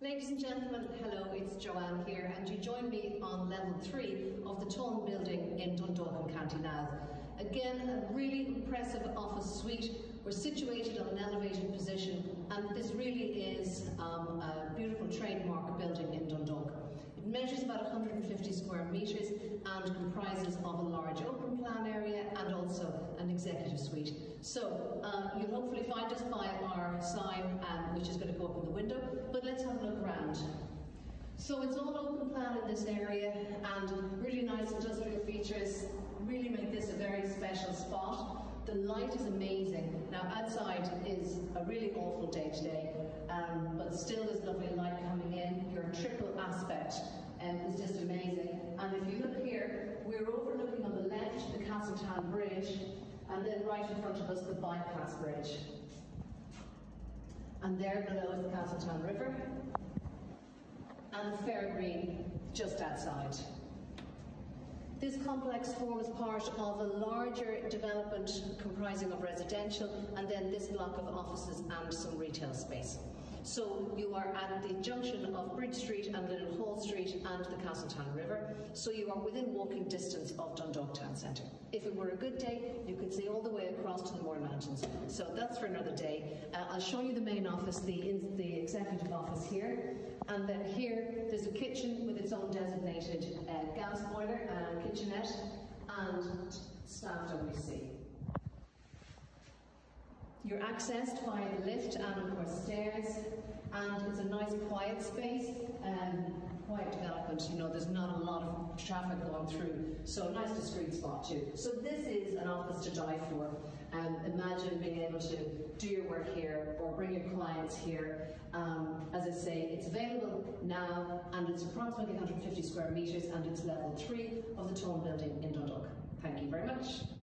Ladies and gentlemen, hello, it's Joanne here, and you join me on level three of the Tain building in Dundalk, County Louth. Again, a really impressive office suite. We're situated on an elevated position, and this really is um, a beautiful trademark building in Dundalk. It measures about 150 square metres and comprises of a large open plan area and also an executive suite. So uh, you'll hopefully find us by our sign, um, which is going to go up in the window, but let's have a look around. So it's all open plan in this area and really nice industrial features really make this a very special spot. The light is amazing. Now outside is a really awful day today, um, but still there's lovely light coming in. Your triple aspect um, is just amazing. And if you look here, we're overlooking on the left the Castletown Bridge, and then right in front of us the bypass bridge. And there below is the Castletown River, and Fairgreen just outside. This complex forms part of a larger development comprising of residential and then this block of offices and some retail space. So you are at the junction of Bridge Street and Little Hall Street and the Castletown River. So you are within walking distance of Dundalk Town Centre. If it were a good day, you could see all the way across to the Mourne Mountains. So that's for another day. Uh, I'll show you the main office, the, the executive office here. And then here, there's a kitchen with its own designated uh, gas boiler and kitchenette and staff WC. You're accessed via the lift and of course stairs, and it's a nice quiet space, um, quiet development, you know, there's not a traffic going through, so a nice discreet spot too. So this is an office to die for. Um, imagine being able to do your work here or bring your clients here. Um, as I say, it's available now and it's approximately 150 square metres and it's level three of the Tain building in Dundalk. Thank you very much.